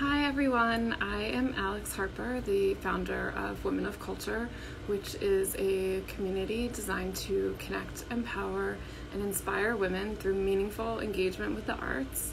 Hi everyone, I am Alex Harper, the founder of Women of Culture, which is a community designed to connect, empower, and inspire women through meaningful engagement with the arts.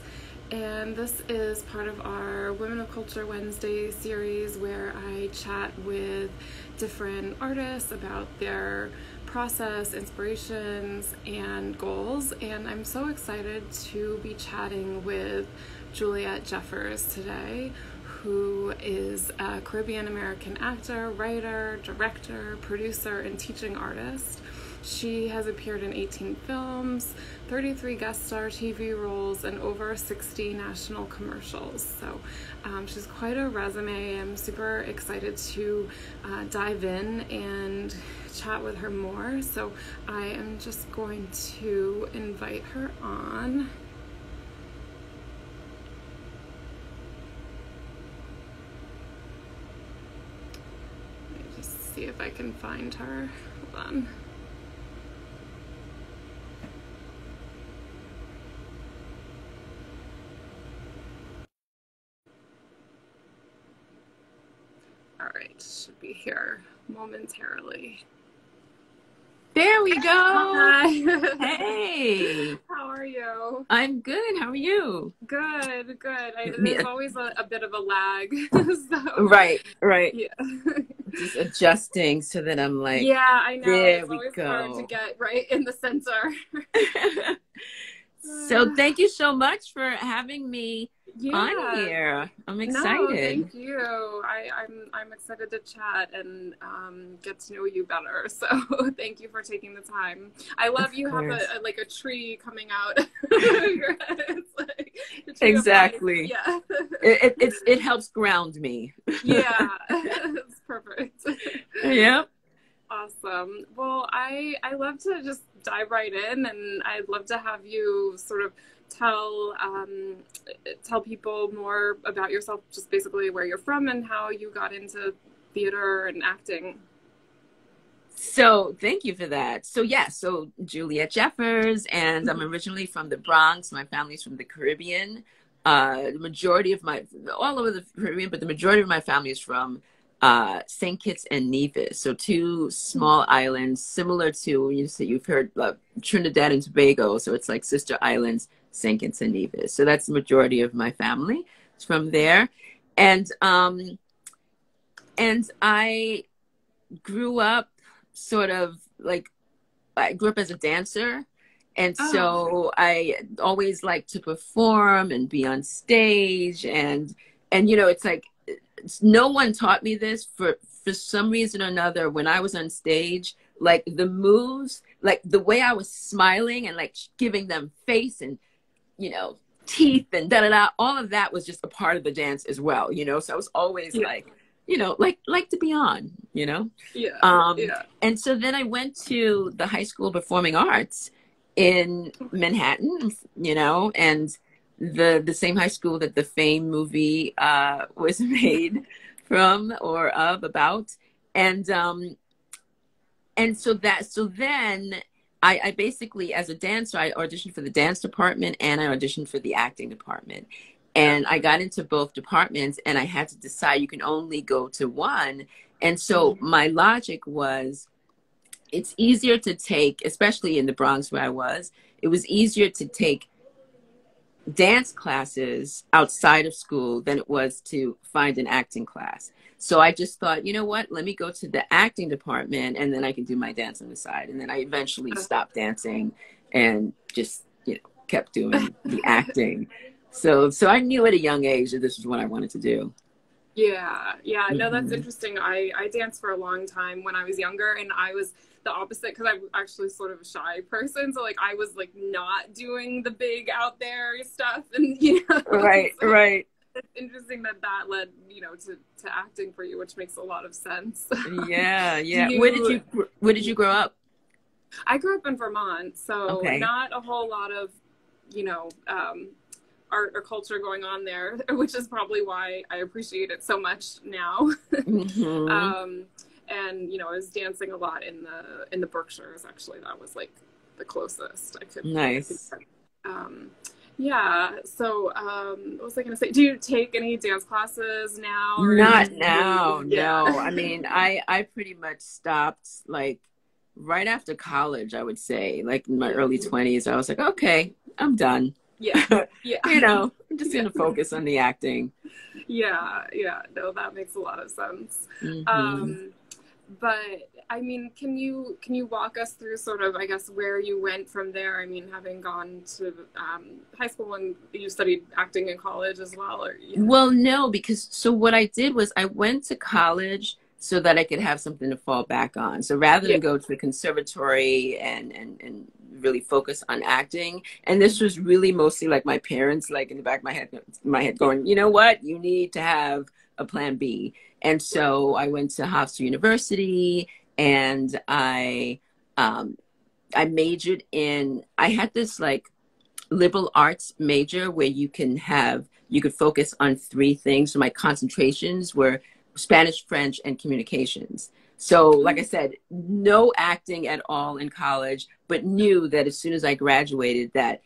And this is part of our Women of Culture Wednesday series where I chat with different artists about their process, inspirations, and goals. And I'm so excited to be chatting with Juliette Jeffers today, who is a Caribbean American actor, writer, director, producer, and teaching artist. She has appeared in 18 films, 33 guest star TV roles, and over 60 national commercials. So um, she's quite a resume. I'm super excited to uh, dive in and chat with her more. So I am just going to invite her on. Let me just see if I can find her. Hold on. All right, should be here momentarily. There we go. Hey, How are you? I'm good. How are you? Good, good. I, there's always a, a bit of a lag. so, Right, right. Yeah. Just adjusting so that I'm like, yeah, I know. there it's we go. hard to get right in the center. so thank you so much for having me yeah. on here. I'm excited. No, thank you. I, I'm I'm excited to chat and um, get to know you better. So thank you for taking the time. I love Of you have a, a like a tree coming out. of your head. It's like tree. Exactly. Yeah. It, it, it's, it helps ground me. yeah. Yep. Awesome. Well, I I love to just dive right in, and I'd love to have you sort of tell um, tell people more about yourself, just basically where you're from and how you got into theater and acting. So thank you for that. So yes, so Juliette Jeffers, and I'm originally from the Bronx. My family's from the Caribbean. Uh, the majority of my all over the Caribbean, but the majority of my family is from uh, St. Kitts and Nevis. So two small islands, similar to you say you've heard uh, Trinidad and Tobago. So it's like sister islands, St. Kitts and Nevis. So that's the majority of my family. It's from there, and um, and I grew up sort of like I grew up as a dancer. And Oh. so I always like to perform and be on stage and and you know it's like no one taught me this for for some reason or another when I was on stage like the moves like the way I was smiling and like giving them face and you know teeth and da da da all of that was just a part of the dance as well you know so I was always Yeah. like you know like like to be on you know Yeah. um, yeah. and so then I went to the High School of Performing Arts in Manhattan, you know, and the the same high school that the Fame movie uh, was made from or of about, and um, and so that so then I, I basically as a dancer I auditioned for the dance department and I auditioned for the acting department. And I got into both departments and I had to decide you can only go to one. And so my logic was it's easier to take, especially in the Bronx where I was, it was easier to take dance classes outside of school than it was to find an acting class. So I just thought, you know what, let me go to the acting department and then I can do my dance on the side. And then I eventually stopped dancing and just, you know, kept doing the acting. So so I knew at a young age that this was what I wanted to do. Yeah, yeah, no, that's Mhm. interesting. I I danced for a long time when I was younger, and I was the opposite because I'm actually sort of a shy person. So like I was like not doing the big out there stuff, and you know, so right. It's interesting that that led you know to to acting for you, which makes a lot of sense. Yeah, yeah. You- Where did you where did you grow up? I grew up in Vermont, so Okay. not a whole lot of you know um, art or culture going on there, which is probably why I appreciate it so much now. Mhm. um, and you know, I was dancing a lot in the in the Berkshires. Actually, that was like the closest I could. Nice. Um, Yeah. So, um, what was I going to say? Do you take any dance classes now? Not now. Yeah. No. I mean, I I pretty much stopped like right after college. I would say, like in my early twenties, I was like, okay, I'm done. Yeah. Yeah. you know, I'm just going to focus on the acting. Yeah. Yeah. No, that makes a lot of sense. Mm-hmm. Um, but I mean, can you can you walk us through sort of I guess where you went from there? I mean, having gone to um, high school and you studied acting in college as well, or yeah. well, no, because so what I did was I went to college so that I could have something to fall back on. So rather than yeah. go to the conservatory and and and really focus on acting, and this was really mostly like my parents, like in the back of my head, my head going, you know what, you need to have a plan B. And so I went to Hofstra University and I um, I majored in I had this like liberal arts major where you can have you could focus on three things. So my concentrations were Spanish, French, and communications. So, like I said, no acting at all in college, but knew that as soon as I graduated that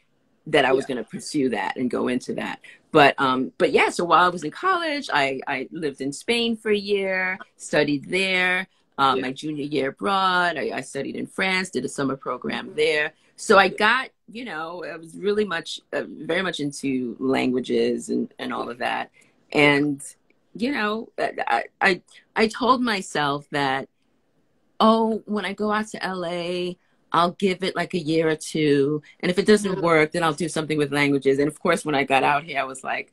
that I was yeah. going to pursue that and go into that. But um, but yeah. So while I was in college, I I lived in Spain for a year, studied there. Um, yeah. My junior year abroad, I, I, studied in France, did a summer program mm-hmm. there. So I got, you know, I was really much, uh, very much into languages and and all of that. And you know, I I I told myself that, oh, when I go out to LA, I'll give it like a year or two. And if it doesn't mm-hmm. work, then I'll do something with languages. And of course, when I got out here, I was like,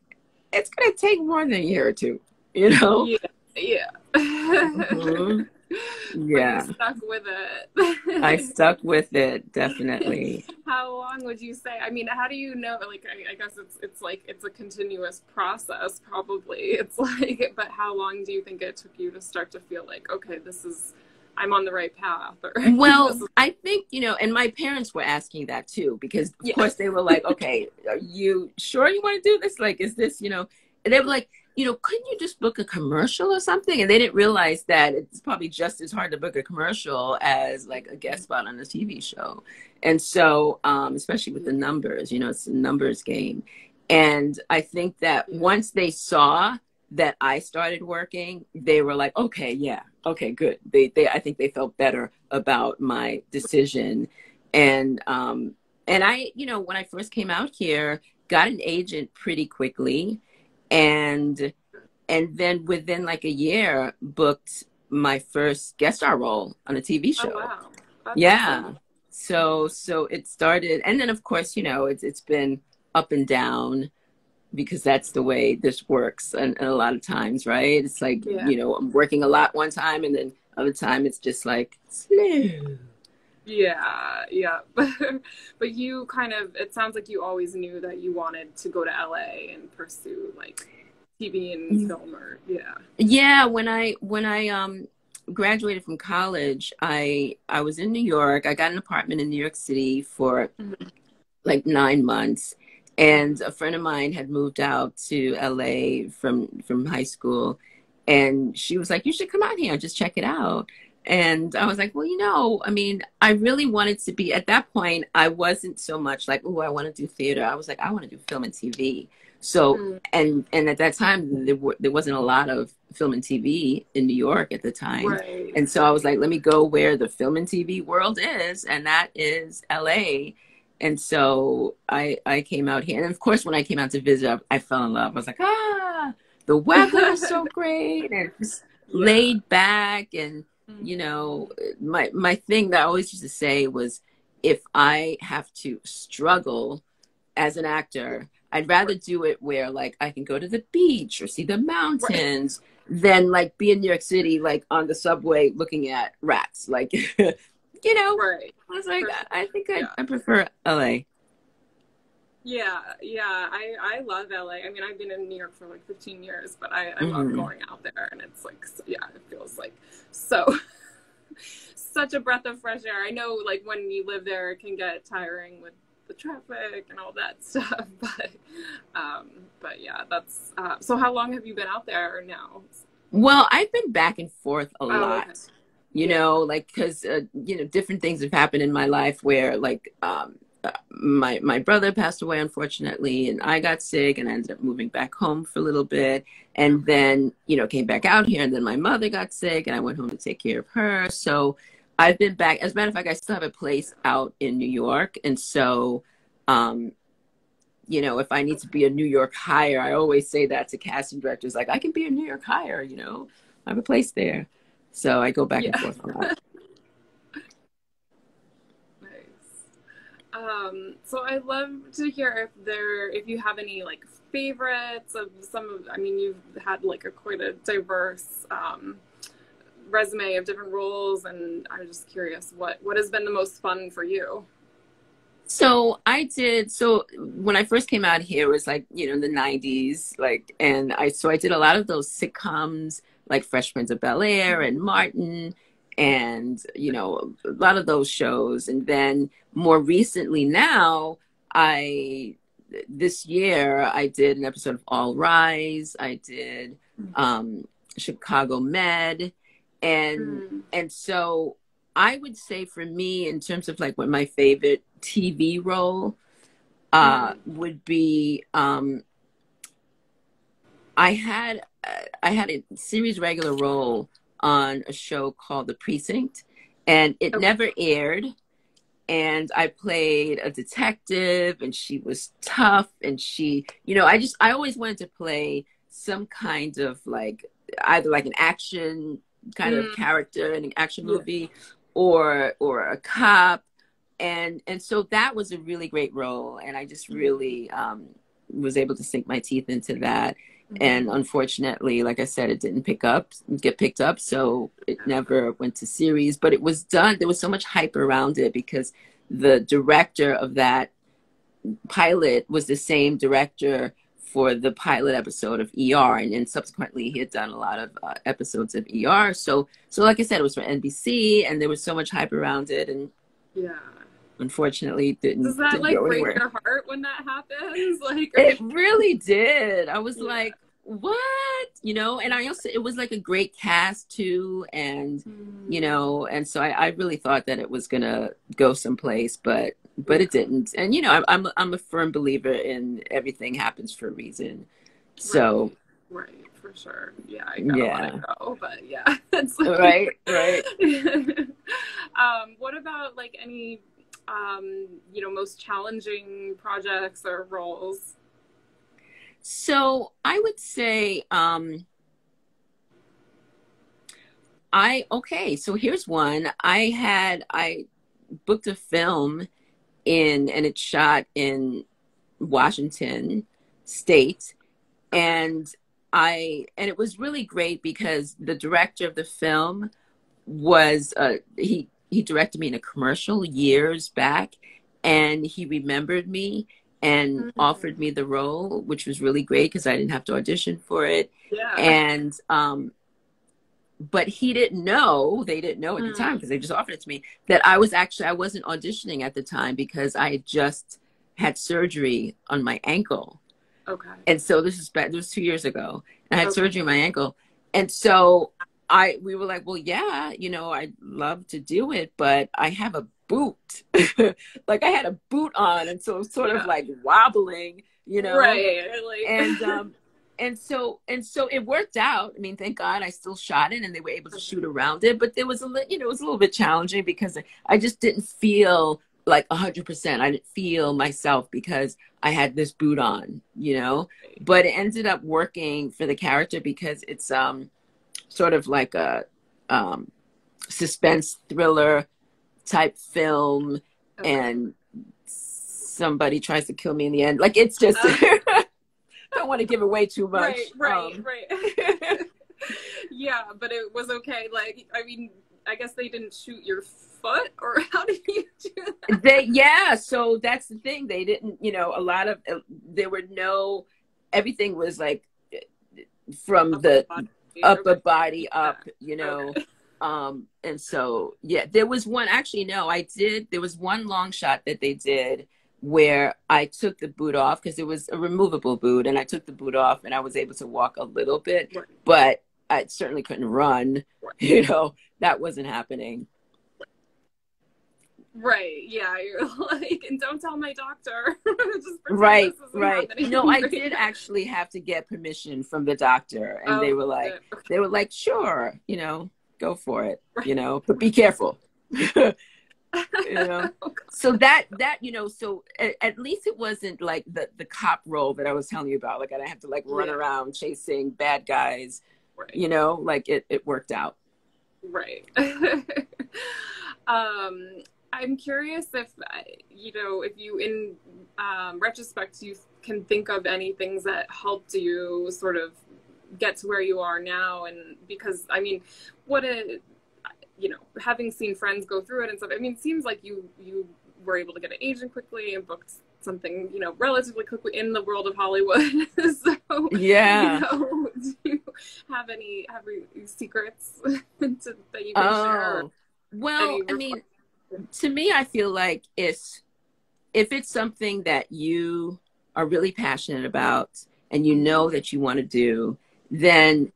it's going to take more than a year or two, you know? Yeah. Yeah. mm-hmm. Yeah. stuck with it. I stuck with it, definitely. How long would you say? I mean, how do you know? Like, I, I guess it's it's like it's a continuous process. Probably, it's like. But how long do you think it took you to start to feel like, okay, this is I'm on the right path. Or, well, I think, you know, and my parents were asking that too, because of yeah. course they were like, okay, are you sure you want to do this? Like, is this, you know, and they were like, you know, couldn't you just book a commercial or something? And they didn't realize that it's probably just as hard to book a commercial as like a guest spot on a TV show. And so, um, especially with the numbers, you know, it's a numbers game. And I think that once they saw that I started working, they were like, okay, yeah, okay, good. They, they, I think they felt better about my decision. And, um, and I, you know, when I first came out here, got an agent pretty quickly. And, and then within like a year, booked my first guest star role on a TV oh, show. Oh, wow. yeah. Awesome. So, so it started. And then of course, you know, it's, it's been up and down because that's the way this works and, and a lot of times right it's like yeah. you know i'm working a lot one time and then other time it's just like slow yeah yeah but you kind of it sounds like you always knew that you wanted to go to la and pursue like tv and mm-hmm. film or yeah yeah when i when i um graduated from college i i was in new york i got an apartment in new york city for mm-hmm. like nine months and a friend of mine had moved out to LA from from high school. And she was like you should come out here and just check it out. And I was like well you know I mean I really wanted to be at that point I wasn't so much like oh I want to do theater. I was like I want to do film and TV so mm. and and at that time there, were, there wasn't a lot of film and TV in New York at the time. Right. and so I was like let me go where the film and TV world is and that is LA and so I I came out here, and of course, when I came out to visit, I, I fell in love. I was like, ah, the weather is so great, and just yeah. laid back, and mm-hmm. you know, my my thing that I always used to say was, if I have to struggle as an actor, I'd rather do it where like I can go to the beach or see the mountains right. than like be in New York City, like on the subway looking at rats. Like you know, right. I was like, I think I, yeah. I prefer LA. Yeah, yeah, I I love LA. I mean, I've been in New York for like 15 years, but I, I mm-hmm. love going out there, and it's like, yeah, it feels like so such a breath of fresh air. I know, like when you live there, it can get tiring with the traffic and all that stuff, but um, but yeah, that's uh, so. How long have you been out there now? Well, I've been back and forth a oh, lot. Okay you know like because uh, you know different things have happened in my life where like um uh, my my brother passed away unfortunately and i got sick and i ended up moving back home for a little bit and then you know came back out here and then my mother got sick and i went home to take care of her. So i've been back as a matter of fact i still have a place out in new york and so um you know if i need to be a new york hire i always say that to casting directors like i can be a new york hire you know? I have a place there so i go back yeah. and forth on that Um, so I'd love to hear if there, if you have any like favorites of some of. I mean, you've had like a quite a diverse um, resume of different roles, and I'm just curious what what has been the most fun for you. So I did. So when I first came out here, it was like you know in the '90s, like, and I so I did a lot of those sitcoms like Fresh Prince of Bel Air and Martin and you know a lot of those shows and then more recently now i this year i did an episode of all rise i did mm-hmm. um chicago med and mm. and so i would say for me in terms of like what my favorite tv role uh mm. would be um i had i had a series regular role on a show called The Precinct, and it okay. never aired. And I played a detective, and she was tough, and she, you know, I just, I always wanted to play some kind of like either like an action kind mm. of character in an action movie, yeah. or or a cop, and and so that was a really great role, and I just really um, was able to sink my teeth into that and unfortunately like i said it didn't pick up get picked up so it never went to series but it was done there was so much hype around it because the director of that pilot was the same director for the pilot episode of ER, and then subsequently he had done a lot of uh, episodes of ER. So, so like I said, it was for NBC, and there was so much hype around it, and yeah, unfortunately didn't. Does that didn't like break anywhere. your heart when that happens? Like it really did. I was yeah. like, what? You know, and I also it was like a great cast too, and mm. you know, and so I, I really thought that it was gonna go someplace, but but it didn't. And you know, I, I'm I'm a firm believer in everything happens for a reason. So. Right. right for sure. Yeah, I gotta yeah. let it go. But yeah, it's like, right, right. um, what about like any um, you know, most challenging projects or roles? So I would say, um, I okay. So here's one. I had I booked a film in, and it's shot in Washington State, and I and it was really great because the director of the film was uh, he he directed me in a commercial years back and he remembered me and mm-hmm. offered me the role which was really great because i didn't have to audition for it yeah. and um but he didn't know they didn't know at mm. the time because mm. they just offered it to me that i was actually i wasn't auditioning at the time because i had just had surgery on my ankle okay and so this is back this was two years ago and i had okay. surgery on my ankle and so I we were like, well, yeah, you know, I'd love to do it, but I have a boot. like I had a boot on, and so sort yeah. of like wobbling, you know. Right. Like... and um, and so and so it worked out. I mean, thank God I still shot it, and they were able to shoot around it. But there was a little, you know, it was a little bit challenging because I just didn't feel like a hundred percent. I didn't feel myself because I had this boot on, you know. But it ended up working for the character because it's um sort of like a um, suspense thriller type film, okay. and somebody tries to kill me in the end. Like it's just. Uh, don't want to give away too much. Right, right, um, right. yeah, but it was okay. Like, I mean, I guess they didn't shoot your foot, or how did you do that? They, yeah. So that's the thing. They didn't. You know, a lot of uh, there were no. Everything was like from the upper body up, you know. Um, and so yeah, there was one actually no, I did there was one long shot that they did where I took the boot off because it was a removable boot and I took the boot off and I was able to walk a little bit, but I certainly couldn't run. You know, that wasn't happening. Right. Yeah. You're like, and don't tell my doctor. right. Right. No, I did actually have to get permission from the doctor, and oh, they were like, okay. they were like, sure, you know, go for it, right. you know, but be careful. you know oh, so that that you know so at, at, least it wasn't like the the cop role that i was telling you about like i didn't have to like run yeah. around chasing bad guys right. you know like it it worked out right um i'm curious if you know if you in um, retrospect you can think of any things that helped you sort of get to where you are now and because i mean what a you know, having seen friends go through it and stuff, I mean, it seems like you you were able to get an agent quickly and booked something, you know, relatively quickly in the world of Hollywood. so yeah, you know, do you have any have any secrets to, that you can oh, share? Well, I mean, to me, I feel like it's if it's something that you are really passionate about and you know that you want to do, then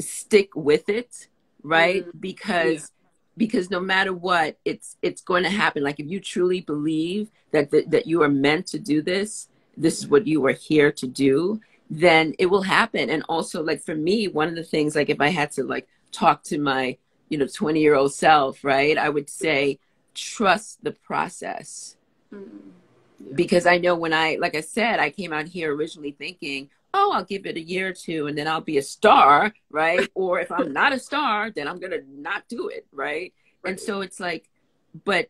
stick with it right mm-hmm. because yeah. because no matter what it's it's going to happen like if you truly believe that the, that you are meant to do this this is what you are here to do then it will happen and also like for me one of the things like if i had to like talk to my you know 20 year old self right i would say trust the process mm-hmm. yeah. because i know when i like i said i came out here originally thinking oh, I'll give it a year or two and then I'll be a star, right? or if I'm not a star, then I'm going to not do it, right? right? And so it's like, but,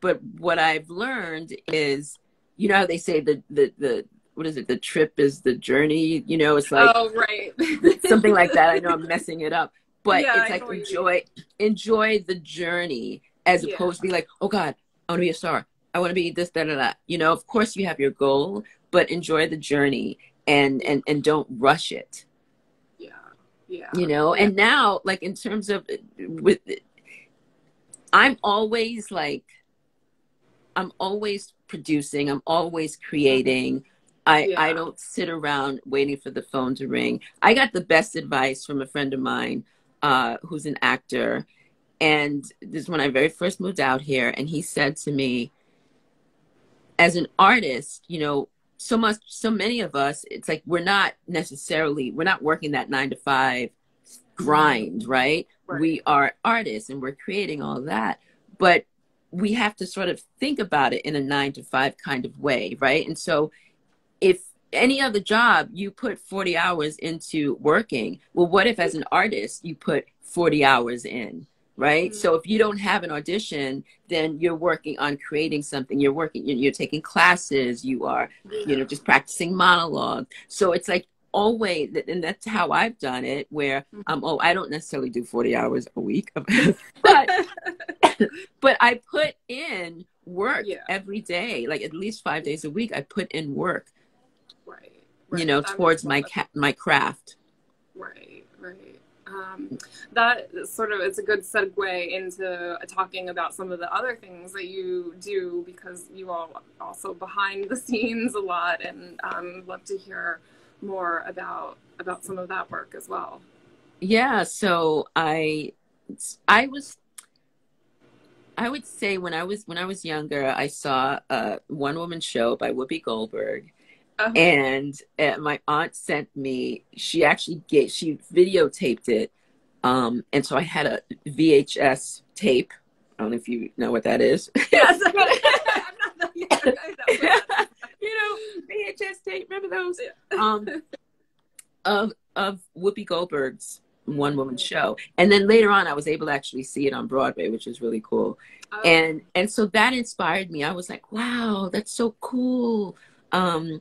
but what I've learned is, you know, how they say the, the, the, what is it? The trip is the journey, you know, it's like, oh, right. something like that. I know I'm messing it up, but yeah, it's like enjoy, enjoy the journey as yeah. opposed to be like, oh God, I want to be a star. I want to be this, that, and that. You know, of course you have your goal, but enjoy the journey and and and don't rush it yeah yeah you know yeah. and now like in terms of with i'm always like i'm always producing i'm always creating I, yeah. I don't sit around waiting for the phone to ring. I got the best advice from a friend of mine uh, who's an actor. And this is when I very first moved out here. And he said to me, as an artist, you know, so much so many of us it's like we're not necessarily we're not working that nine to five grind right, right. we are artists and we're creating all that but we have to sort of think about it in a nine to five kind of way right and so if any other job you put 40 hours into working well what if as an artist you put 40 hours in right? Mm-hmm. So if you don't have an audition, then you're working on creating something. You're working, you're taking classes, you are, you know, just practicing monologue. So it's like always, and that's how I've done it, where mm-hmm. um, oh, I don't necessarily do 40 hours a week, but but I put in work yeah. every day, like at least five days a week. I put in work, right? You know, that towards my ca- my craft. Right, right um, that sort of it's a good segue into talking about some of the other things that you do because you all also behind the scenes a lot and um, love to hear more about about some of that work as well yeah so i i was i would say when i was when i was younger i saw a one woman show by whoopi goldberg uh-huh. And uh, my aunt sent me, she actually gave, she videotaped it. Um, and so I had a VHS tape. I don't know if you know what that is. Yes. you know, VHS tape, remember those? Um, of, of Whoopi Goldberg's one woman show. And then later on, I was able to actually see it on Broadway, which was really cool. Oh. And, and so that inspired me. I was like, wow, that's so cool. Um,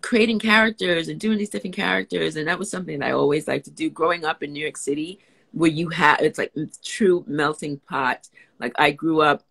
creating characters and doing these different characters and that was something that i always liked to do. Growing up in new york city where you have it's like true melting pot. Like i grew up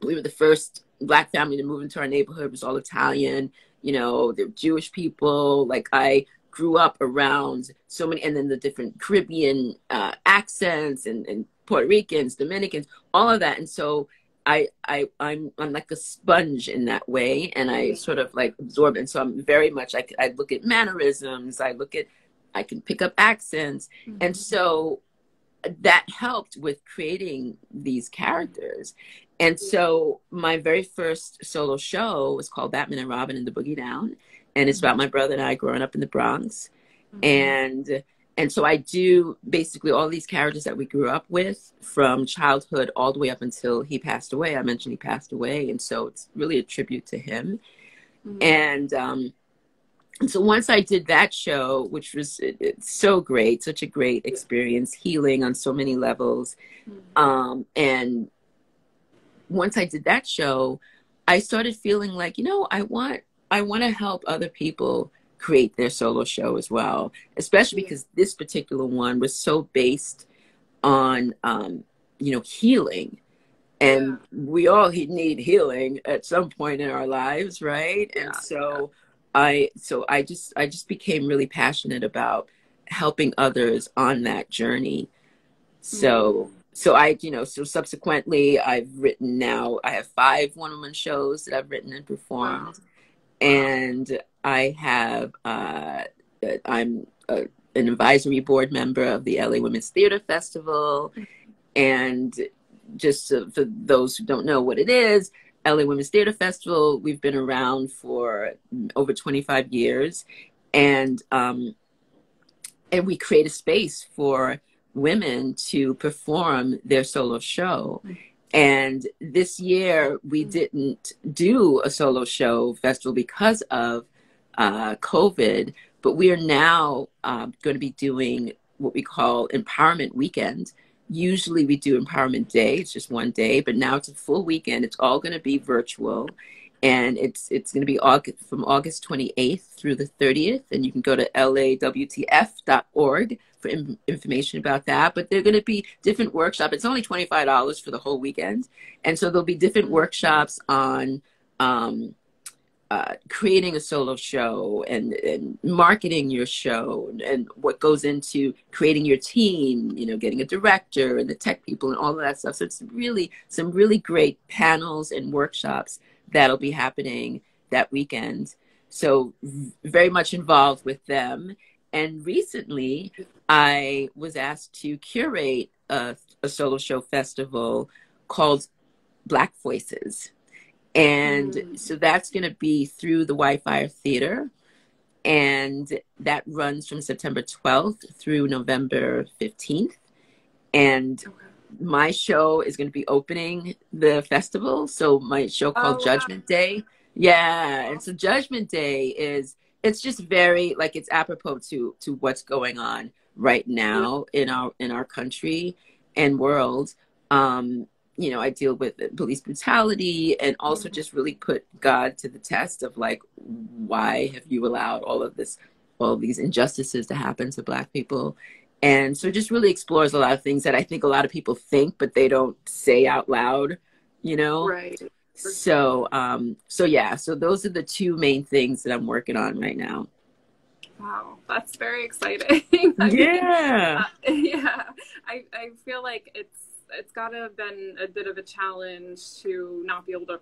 we were the first black family to move into our neighborhood. It was all italian you know the jewish people. Like i grew up around so many and then the different caribbean uh, accents and, and puerto ricans dominicans all of that. And so I, I I'm I'm like a sponge in that way, and I sort of like absorb. And so I'm very much like I look at mannerisms. I look at I can pick up accents, mm-hmm. and so that helped with creating these characters. And so my very first solo show was called Batman and Robin and the Boogie Down. And it's about my brother and I growing up in the Bronx. Mm-hmm. And and so I do basically all these characters that we grew up with from childhood all the way up until he passed away. I mentioned he passed away, and so it's really a tribute to him. Mm-hmm. And um, so once I did that show, which was it, so great, such a great experience, healing on so many levels, mm-hmm. um, and once I did that show, I started feeling like you know I want I want to help other people create their solo show as well, especially because this particular one was so based on, um, you know, healing. And yeah. we all need healing at some point in our lives, right? Yeah. And so I, so I just, I just became really passionate about helping others on that journey. So, mm. so I, you know, so subsequently I've written now, I have five one woman shows that I've written and performed. Wow. And I have, uh, I'm a, an advisory board member of the LA Women's Theater Festival. And just for those who don't know what it is, LA Women's Theater Festival, we've been around for over 25 years. And, um, and we create a space for women to perform their solo show. And this year we didn't do a solo show festival because of uh, COVID, but we are now um, going to be doing what we call Empowerment Weekend. Usually we do Empowerment Day, it's just one day, but now it's a full weekend. It's all going to be virtual. And it's it's going to be August, from August 28th through the 30th. And you can go to lawtf.org for in, information about that. But they're going to be different workshops. It's only $25 for the whole weekend. And so there'll be different workshops on um, uh, creating a solo show and, and marketing your show and, and, what goes into creating your team, you know, getting a director and the tech people and all of that stuff. So it's really some really great panels and workshops that'll be happening that weekend. So very much involved with them. And recently I was asked to curate a, a solo show festival called Black Voices and mm. so that's going to be through the Whitefire Theater. And that runs from September 12th through November 15th. And okay. My show is going to be opening the festival. So my show called oh, Judgment wow. Day. Yeah. And so Judgment Day is, it's just very like it's apropos to to what's going on right now in our in our country and world um you know, I deal with police brutality and also mm-hmm. just really put God to the test of like, why have you allowed all of this, all of these injustices to happen to Black people? And so it just really explores a lot of things that I think a lot of people think, but they don't say out loud, you know? Right. So, um, so yeah, so those are the two main things that I'm working on right now. Wow, that's very exciting. yeah. Mean, uh, yeah. I, I feel like it's it's got to have been a bit of a challenge to not be able to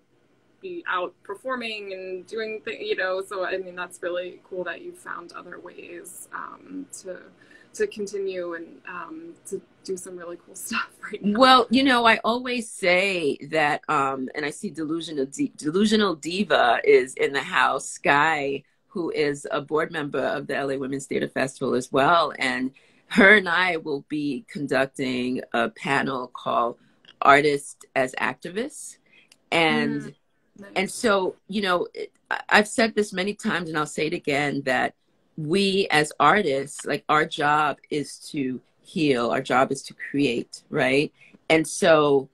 be out performing and doing things, you know. So I mean, that's really cool that you found other ways um, to to continue and um, to do some really cool stuff right now. Well, you know, I always say that, um, and I see delusional delusional diva is in the house. Sky, who is a board member of the LA Women's Theater Festival as well, and her and I will be conducting a panel called Artists as Activists. And mm, nice. and so, you know, I've said this many times and I'll say it again that we as artists, like our job is to heal, our job is to create, right? And so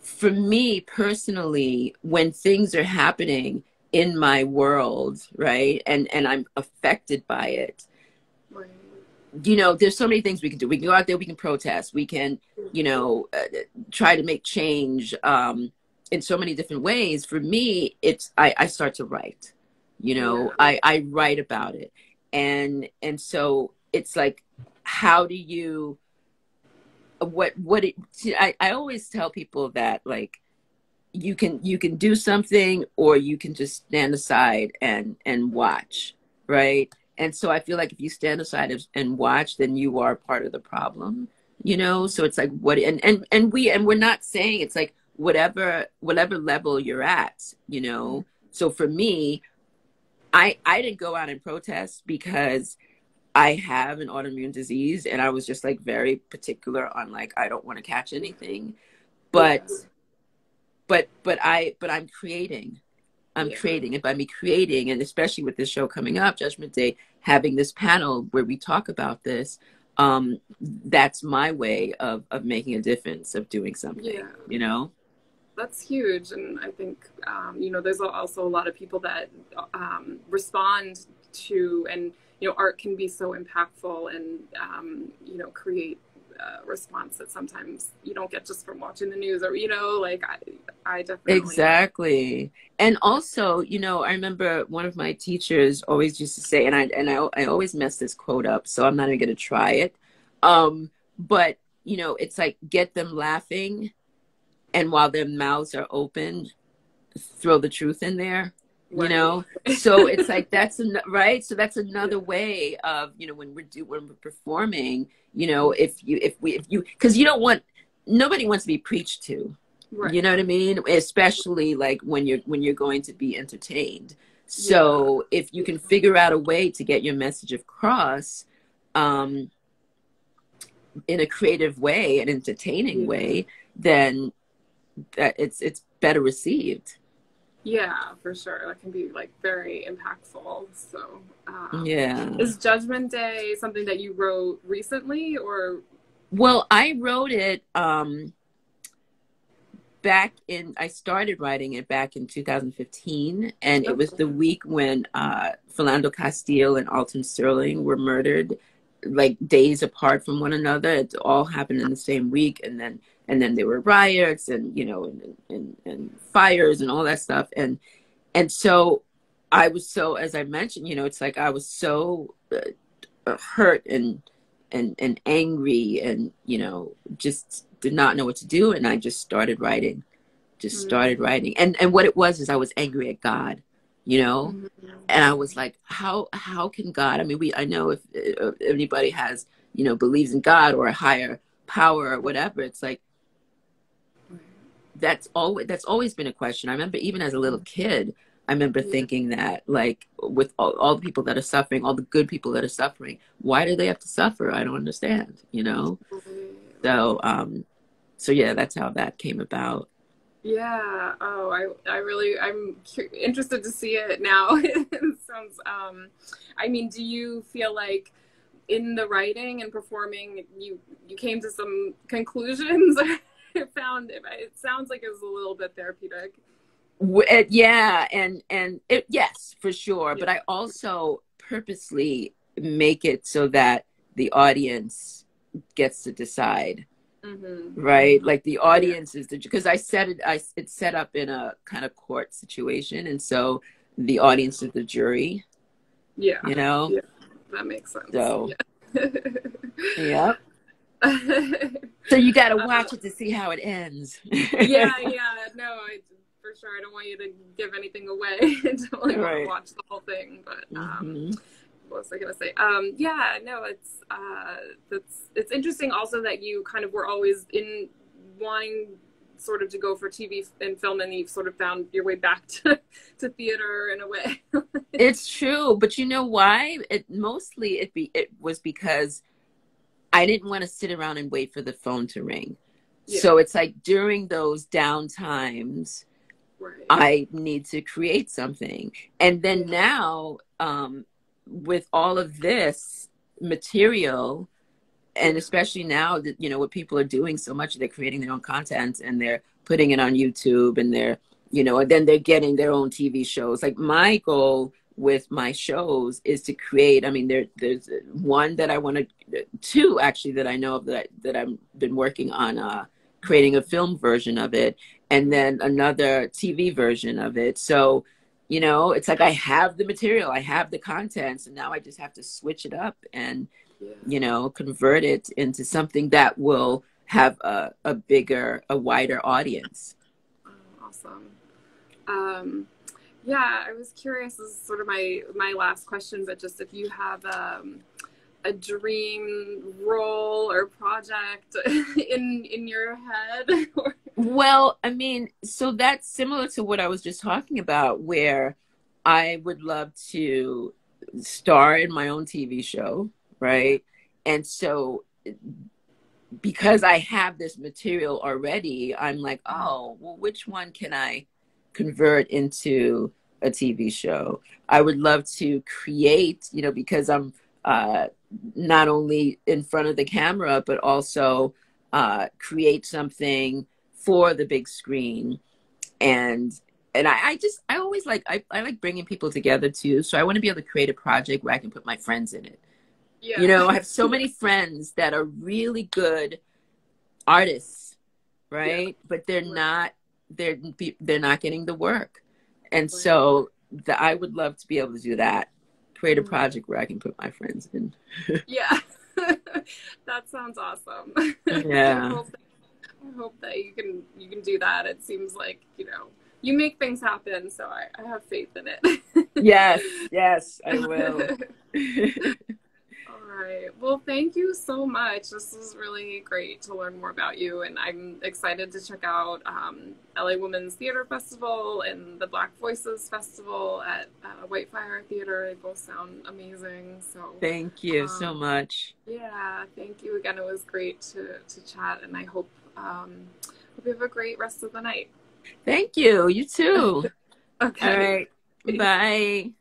for me personally, when things are happening in my world, right? And and I'm affected by it, you know, there's so many things we can do. We can go out there, we can protest, we can, you know, uh, try to make change um, in so many different ways. For me, it's I, I start to write. You know. I, I write about it, and and so it's like, how do you? What what it? I I always tell people that like you can you can do something or you can just stand aside and and watch right and so I feel like if you stand aside and watch, then you are part of the problem, you know so it's like what and and and we and we're not saying it's like whatever whatever level you're at you know mm-hmm. so for me i i didn't go out and protest because i have an autoimmune disease and i was just like very particular on like i don't want to catch anything but yeah. but but i but i'm creating i'm yeah. creating and by me creating and especially with this show coming up judgment day having this panel where we talk about this um, that's my way of, of making a difference, of doing something, yeah. you know? That's huge. And I think, um, you know, there's also a lot of people that um, respond to, and, you know, art can be so impactful and, um, you know, create a response that sometimes you don't get just from watching the news or, you know, like I, I definitely. Exactly. And also, you know, I remember one of my teachers always used to say, and I, and I, I always mess this quote up, so I'm not even to try it. Um, but, you know, it's like get them laughing. And while their mouths are open, throw the truth in there you know so it's like that's an, right so that's another way of you know when we're do when we're performing you know if you if we if you because you don't want nobody wants to be preached to right. you know what i mean especially like when you're when you're going to be entertained so yeah. if you can figure out a way to get your message across um in a creative way an entertaining yeah. way then that it's it's better received yeah, for sure. That can be like very impactful. So, um, yeah. Is Judgment Day something that you wrote recently or? Well, I wrote it um, back in, I started writing it back in 2015. And okay. it was the week when uh, Philando Castile and Alton Sterling were murdered, like days apart from one another. It all happened in the same week. And then and then there were riots and you know and, and, and fires and all that stuff and and so i was so as i mentioned you know it's like i was so uh, hurt and and and angry and you know just did not know what to do and i just started writing just mm-hmm. started writing and and what it was is i was angry at god you know mm-hmm. and i was like how how can god i mean we i know if, if anybody has you know believes in god or a higher power or whatever it's like that's always that's always been a question. I remember even as a little kid, I remember thinking that like with all, all the people that are suffering, all the good people that are suffering, why do they have to suffer? I don't understand, you know? So um so yeah, that's how that came about. Yeah. Oh, I I really I'm interested to see it now. it sounds um I mean, do you feel like in the writing and performing you you came to some conclusions found it, it sounds like it was a little bit therapeutic. Yeah, and and it, yes, for sure. Yeah. But I also purposely make it so that the audience gets to decide. Mm-hmm. Right, like the audience yeah. is the because I set it. I it's set up in a kind of court situation, and so the audience is the jury. Yeah, you know, yeah. that makes sense. So, yeah. yep so you got to uh, watch uh, it to see how it ends. yeah, yeah, no, I, for sure. I don't want you to give anything away until I right. want to watch the whole thing. But um, mm-hmm. what was I gonna say? Um, yeah, no, it's uh, it's it's interesting also that you kind of were always in wanting sort of to go for TV and film, and you've sort of found your way back to, to theater in a way. it's true, but you know why? It mostly it be it was because I didn't want to sit around and wait for the phone to ring. Yeah. So it's like during those down times, right. I need to create something. And then now, um, with all of this material, and especially now that you know what people are doing so much, they're creating their own content and they're putting it on YouTube and they're you know, and then they're getting their own TV shows. Like my goal with my shows is to create i mean there there's one that i want to two actually that i know of that that i've been working on uh creating a film version of it and then another tv version of it. So you know it's like i have the material i have the content and now i just have to switch it up and yeah. you know convert it into something that will have a, a bigger a wider audience. Awesome. Um yeah, I was curious. This is sort of my my last question, but just if you have um, a dream role or project in in your head? well, I mean, so that's similar to what I was just talking about, where I would love to star in my own TV show, right? And so because I have this material already, I'm like, oh, well, which one can I convert into a TV show? I would love to create, you know, because I'm uh, not only in front of the camera, but also uh, create something for the big screen. And and I, I just I always like I, I like bringing people together too. So I want to be able to create a project where I can put my friends in it yeah. You know, I have so many friends that are really good artists, right? Yeah. But they're not they're they're not getting the work. And so the, I would love to be able to do that. Create a mm-hmm. project where I can put my friends in. yeah. that sounds awesome. Yeah. I, hope that, I hope that you can you can do that. It seems like, you know, you make things happen, so I, I have faith in it. yes, yes, I will right. Well, thank you so much. This is really great to learn more about you, and I'm excited to check out um, LA Women's Theater Festival and the Black Voices Festival at uh, Whitefire Theater. They both sound amazing. So thank you um, so much. Yeah, thank you again. It was great to to chat, and I hope um, hope you have a great rest of the night. Thank you. You too. okay. All right. Bye.